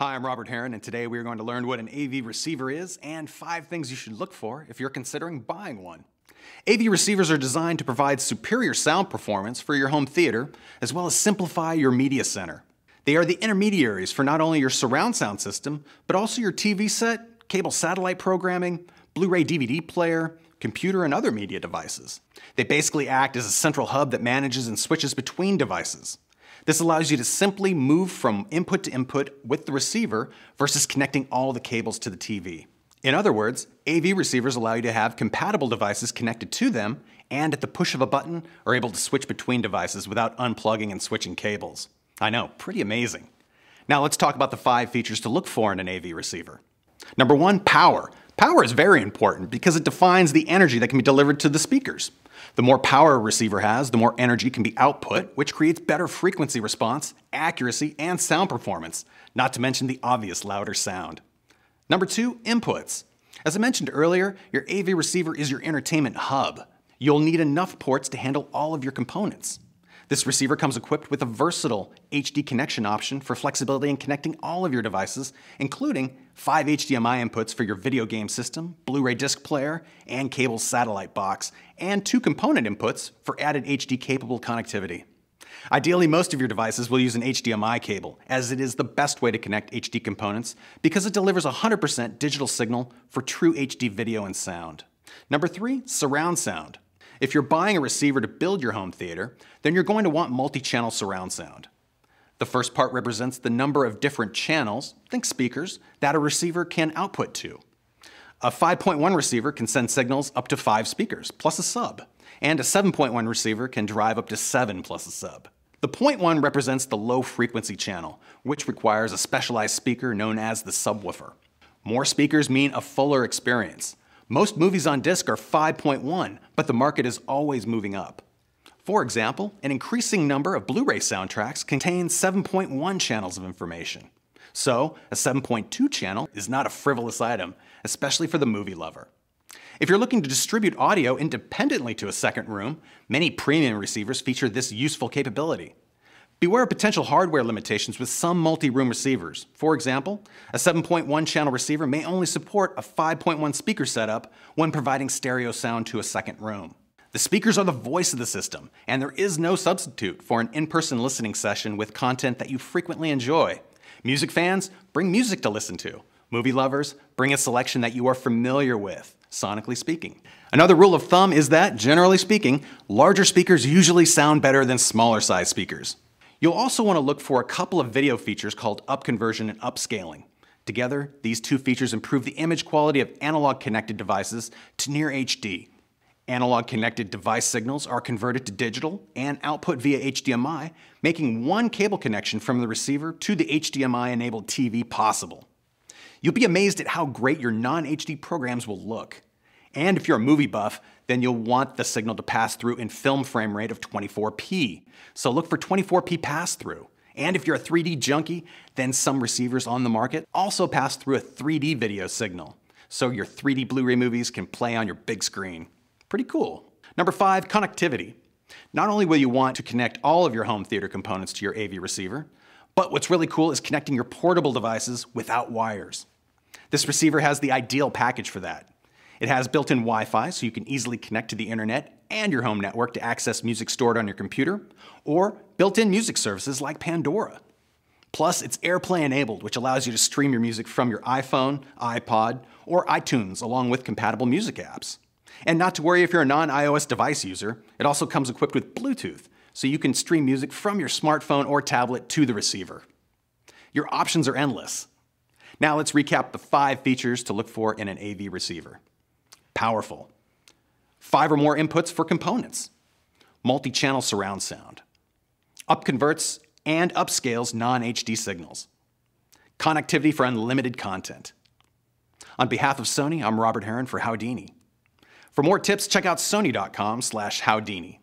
Hi, I'm Robert Heron, and today we are going to learn what an AV receiver is and five things you should look for if you're considering buying one. AV receivers are designed to provide superior sound performance for your home theater, as well as simplify your media center. They are the intermediaries for not only your surround sound system, but also your TV set, cable satellite programming, Blu ray DVD player, computer, and other media devices. They basically act as a central hub that manages and switches between devices. This allows you to simply move from input to input with the receiver versus connecting all the cables to the TV. In other words, AV receivers allow you to have compatible devices connected to them and at the push of a button are able to switch between devices without unplugging and switching cables. I know, pretty amazing. Now let's talk about the five features to look for in an AV receiver. Number one, power. Power is very important because it defines the energy that can be delivered to the speakers. The more power a receiver has, the more energy can be output, which creates better frequency response, accuracy, and sound performance, not to mention the obvious louder sound. Number two, inputs. As I mentioned earlier, your AV receiver is your entertainment hub. You'll need enough ports to handle all of your components. This receiver comes equipped with a versatile HD connection option for flexibility in connecting all of your devices, including five HDMI inputs for your video game system, Blu-ray disc player, and cable satellite box, and two component inputs for added HD capable connectivity. Ideally, most of your devices will use an HDMI cable, as it is the best way to connect HD components because it delivers 100% digital signal for true HD video and sound. Number three, surround sound. If you're buying a receiver to build your home theater, then you're going to want multi-channel surround sound. The first part represents the number of different channels, think speakers, that a receiver can output to. A 5.1 receiver can send signals up to 5 speakers, plus a sub, and a 7.1 receiver can drive up to 7 plus a sub. The 0.1 represents the low frequency channel, which requires a specialized speaker known as the subwoofer. More speakers mean a fuller experience. Most movies on disc are 5.1, but the market is always moving up. For example, an increasing number of Blu-ray soundtracks contain 7.1 channels of information. So, a 7.2 channel is not a frivolous item, especially for the movie lover. If you're looking to distribute audio independently to a second room, many premium receivers feature this useful capability. Beware of potential hardware limitations with some multi-room receivers. For example, a 7.1 channel receiver may only support a 5.1 speaker setup when providing stereo sound to a second room. The speakers are the voice of the system, and there is no substitute for an in-person listening session with content that you frequently enjoy. Music fans, bring music to listen to. Movie lovers, bring a selection that you are familiar with, sonically speaking. Another rule of thumb is that, generally speaking, larger speakers usually sound better than smaller size speakers. You'll also want to look for a couple of video features called upconversion and upscaling. Together, these two features improve the image quality of analog connected devices to near HD. Analog connected device signals are converted to digital and output via HDMI, making one cable connection from the receiver to the HDMI enabled TV possible. You'll be amazed at how great your non HD programs will look. And if you're a movie buff, then you'll want the signal to pass through in film frame rate of 24p. So look for 24p pass through. And if you're a 3D junkie, then some receivers on the market also pass through a 3D video signal. So your 3D Blu-ray movies can play on your big screen. Pretty cool. Number five, connectivity. Not only will you want to connect all of your home theater components to your AV receiver, but what's really cool is connecting your portable devices without wires. This receiver has the ideal package for that. It has built-in Wi-Fi so you can easily connect to the internet and your home network to access music stored on your computer, or built-in music services like Pandora. Plus, it's AirPlay enabled, which allows you to stream your music from your iPhone, iPod, or iTunes along with compatible music apps. And not to worry if you're a non-iOS device user, it also comes equipped with Bluetooth, so you can stream music from your smartphone or tablet to the receiver. Your options are endless. Now let's recap the five features to look for in an AV receiver powerful. Five or more inputs for components. Multi-channel surround sound. Upconverts and upscales non-HD signals. Connectivity for unlimited content. On behalf of Sony, I'm Robert Heron for Howdini. For more tips, check out sony.com slash Howdini.